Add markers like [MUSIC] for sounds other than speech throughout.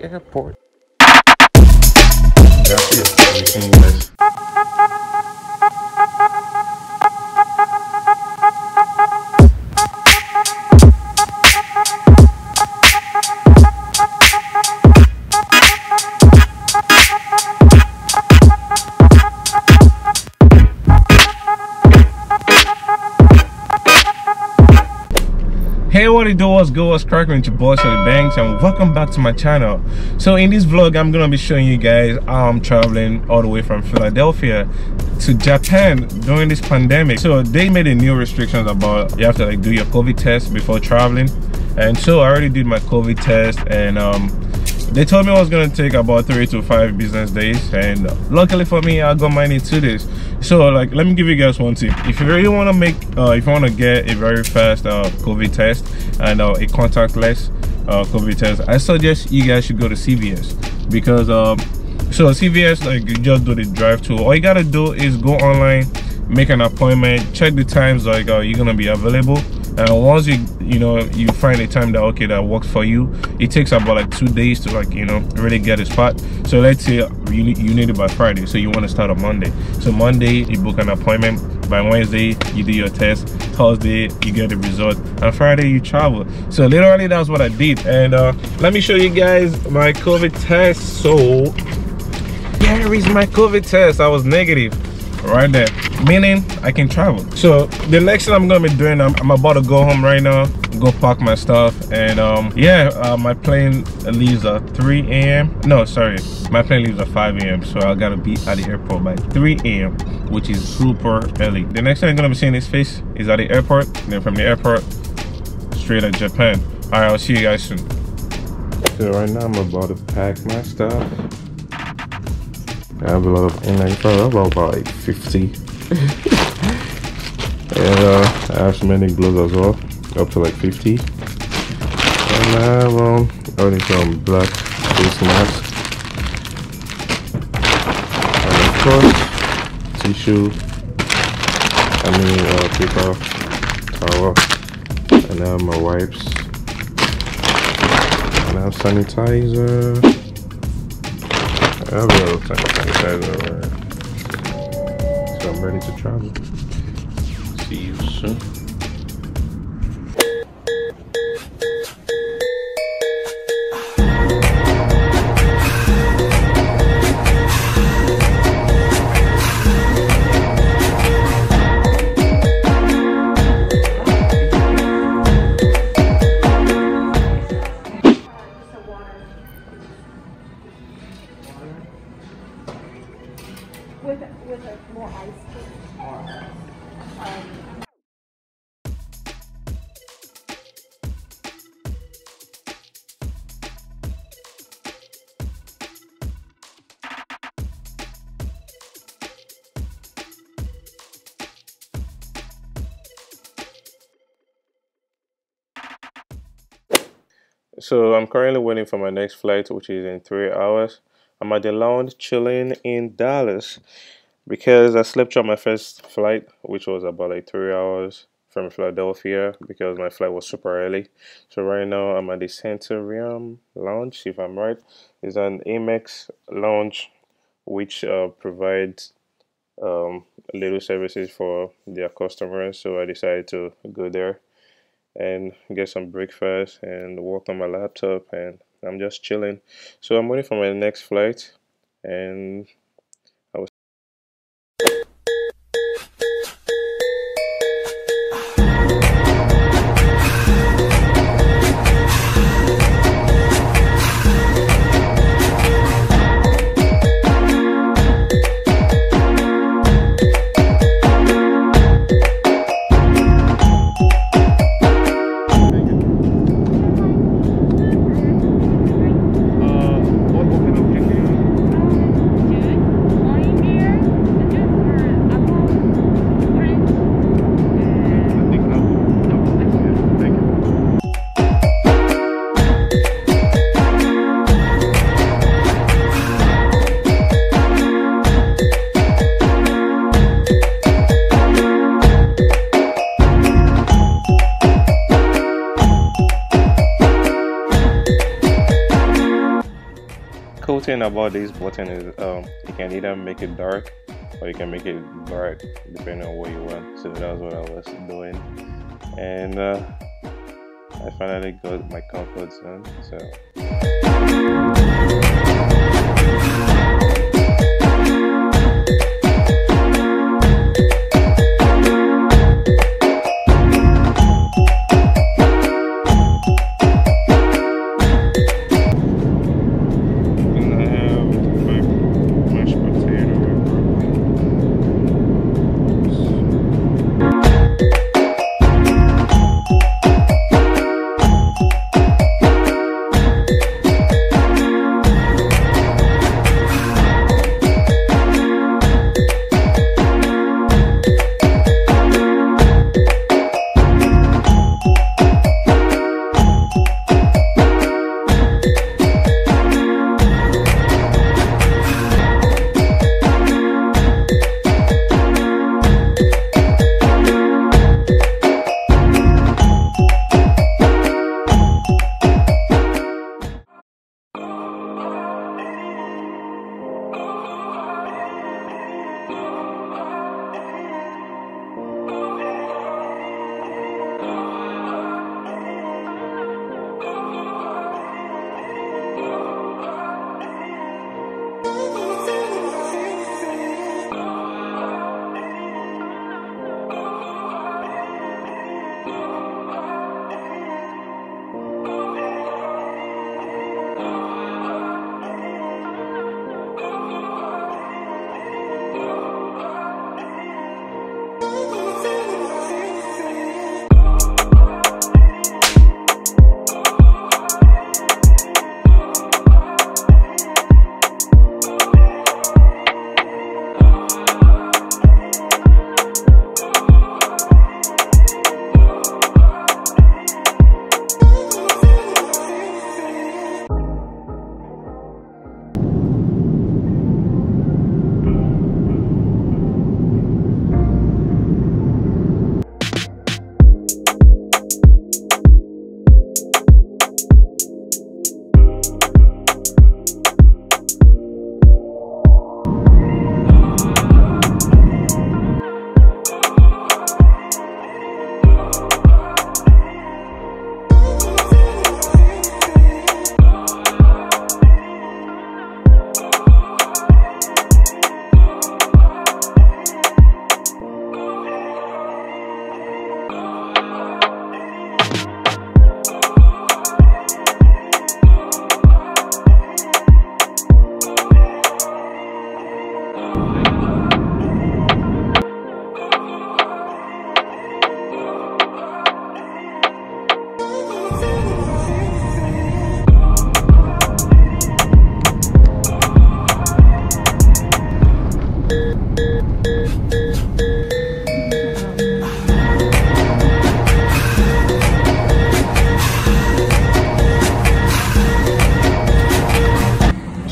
airport. That's it. Hey what it do? What's good? What's cracking with your boy Surdy Banks and welcome back to my channel. So in this vlog I'm gonna be showing you guys how I'm traveling all the way from Philadelphia to Japan during this pandemic. So they made a new restrictions about you have to like do your COVID test before traveling. And so I already did my COVID test and um they told me it was gonna take about three to five business days and luckily for me i got mine in two days. So like let me give you guys one tip. If you really want to make uh, if you want to get a very fast uh, covid test and uh, a contactless uh, covid test i suggest you guys should go to cvs because um so cvs like you just do the drive to all you gotta do is go online make an appointment check the times like uh, you're gonna be available and once you you know you find a time that okay that works for you it takes about like two days to like you know really get a spot. So let's say you need you need it by friday. So you want to start on monday. So monday you book an appointment. By wednesday you do your test. Thursday you get the result. And friday you travel. So literally that's what i did. And uh let me show you guys my covid test. So here is my covid test i was negative right there. Meaning i can travel. So the next thing i'm gonna be doing i'm, I'm about to go home right now go pack my stuff and um yeah uh, my plane leaves at 3 a.m no sorry my plane leaves at 5 a.m so i gotta be at the airport by 3 a.m which is super early. The next thing i'm gonna be seeing his face is at the airport then from the airport straight to japan. All right i'll see you guys soon. So right now i'm about to pack my stuff I have a lot of inline I have about like 50 [LAUGHS] and uh, I have so many gloves as well up to like 50 and I have um, only some black face mask and of course tissue. I mean uh, paper towel and I have my wipes. And I have sanitizer I have a sanitizer. So I'm ready to travel. See you soon. With with a more ice cream. Um, So I'm currently waiting for my next flight, which is in three hours. I'm at the lounge chilling in Dallas because I slept on my first flight, which was about like three hours from Philadelphia because my flight was super early. So right now I'm at the Centurion Lounge, if I'm right. It's an Amex lounge which uh, provides um, little services for their customers. So I decided to go there and get some breakfast and work on my laptop and I'm just chilling. So I'm waiting for my next flight and thing about this button is um, you can either make it dark or you can make it bright depending on what you want. So that's what I was doing, and uh, I finally got my comfort zone. So.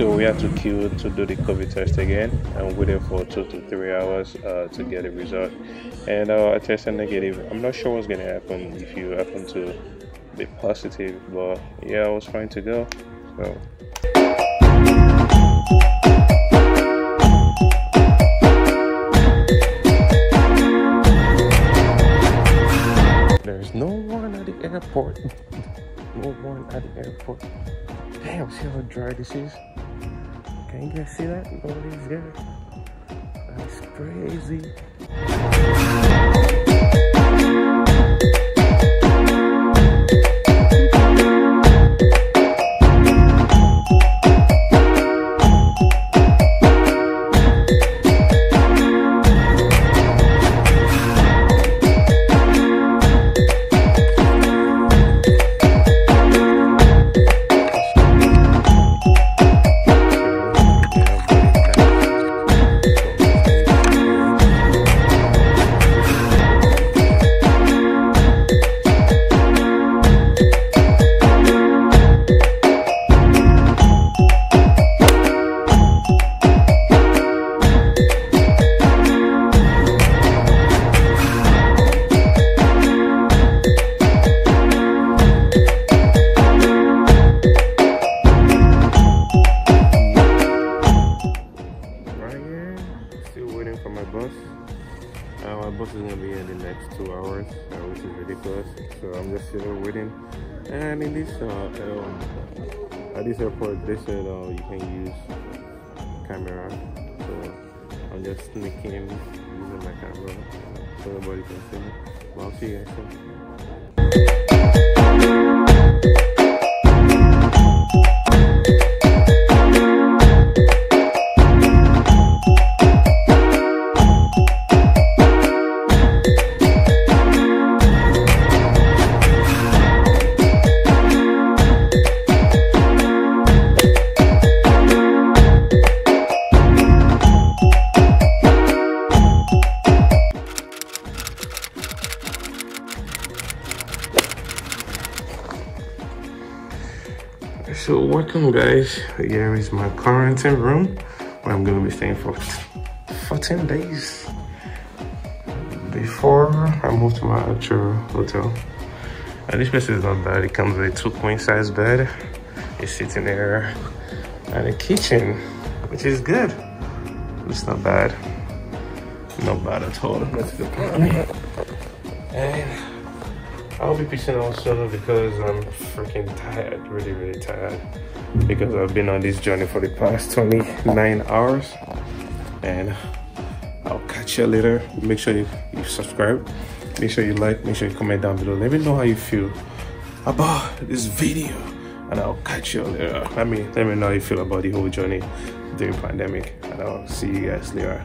So we had to queue to do the COVID test again and waited for two to three hours uh, to get a result. And uh, I tested negative. I'm not sure what's gonna happen if you happen to be positive, but yeah, I was fine to go. So. There's no one at the airport. [LAUGHS] no one at the airport. Damn, see how dry this is? Can you guys see that? Nobody's there. That's crazy. For my bus. Uh, my bus is gonna be in the next two hours, uh, which is ridiculous. So I'm just sitting waiting. And in this, uh, um, at this airport, they said uh, you can use camera. So I'm just sneaking using my camera so nobody can see me. But I'll see you guys soon. So welcome guys, here is my quarantine room where I'm gonna be staying for 14 days before I move to my actual hotel. And this place is not bad, it comes with a two queen size bed, a sitting area, and a kitchen, which is good. It's not bad, not bad at all. The plan. And I'll be pissing out soon because I'm freaking tired, really, really tired. Because I've been on this journey for the past 29 hours. And I'll catch you later. Make sure you, you subscribe. Make sure you like, make sure you comment down below. Let me know how you feel about this video. And I'll catch you later. I mean, let me know how you feel about the whole journey during pandemic. And I'll see you guys later.